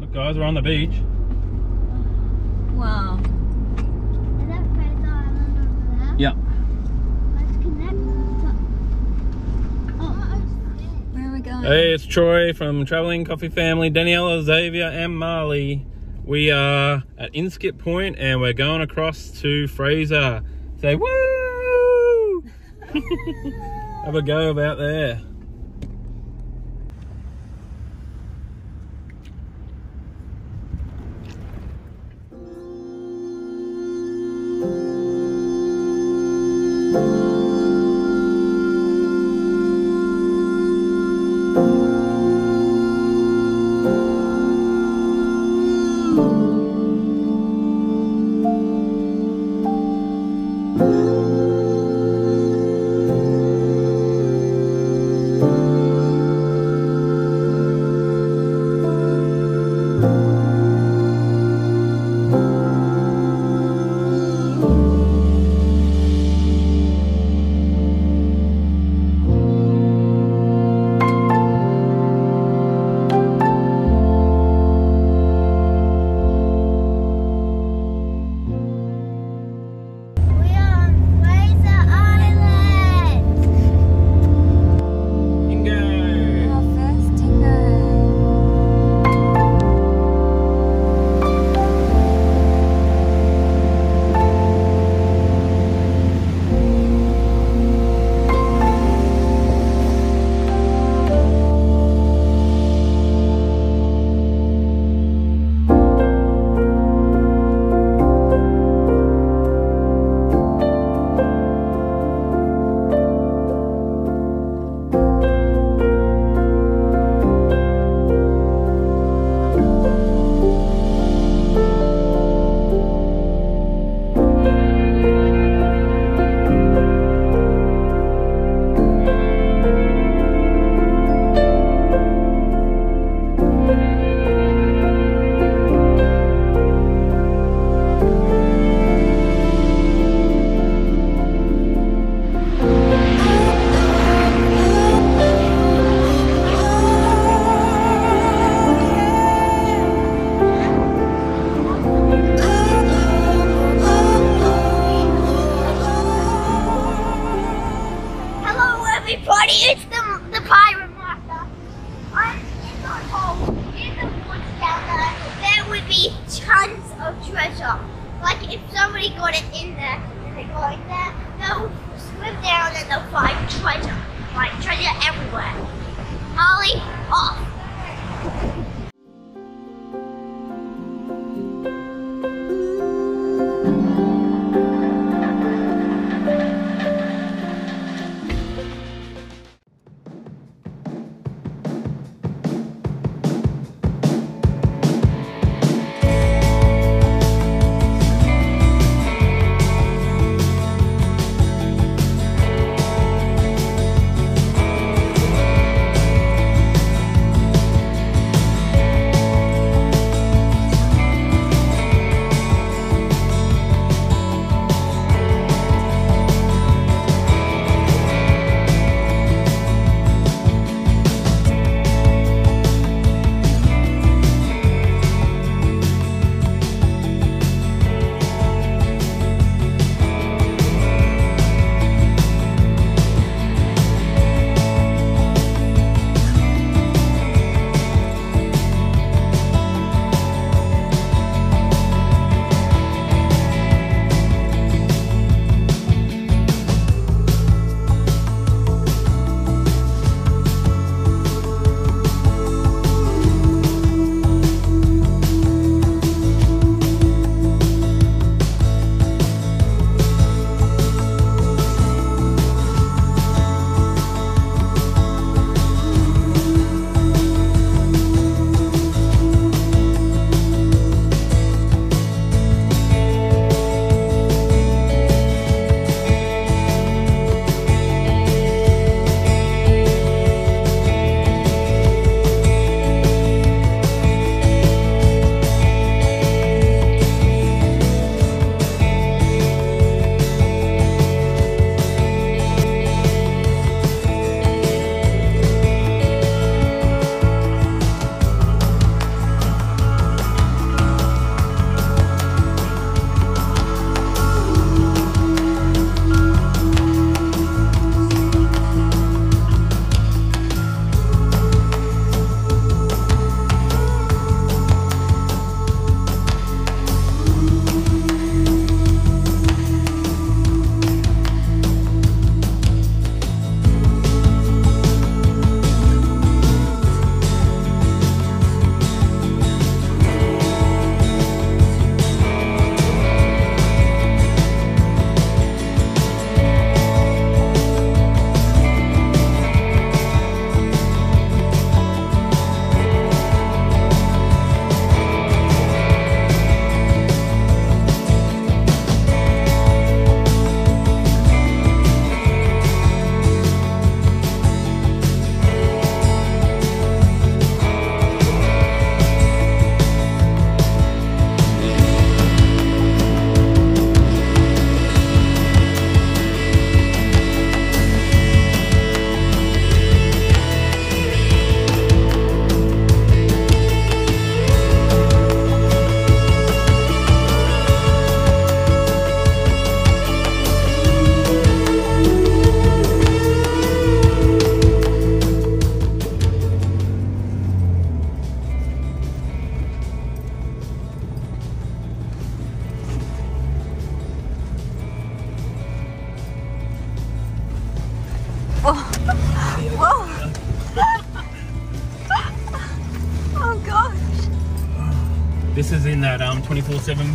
Look guys, we're on the beach. Wow. Is that Fraser Island over there? Yeah. Let's connect to... Oh. Where are we going? Hey, it's Troy from Traveling Coffee Family, Daniela, Xavier, and Marley. We are at Inskip Point and we're going across to Fraser. Say woo! Have a go about there. 啊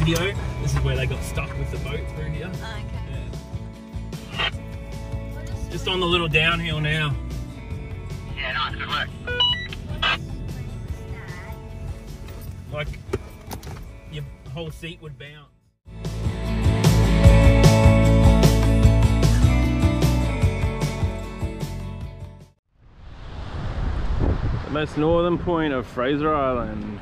video. This is where they got stuck with the boat through here. Oh, okay. Just on the little downhill now. Yeah, nice, good work. Like your whole seat would bounce. The most northern point of Fraser Island.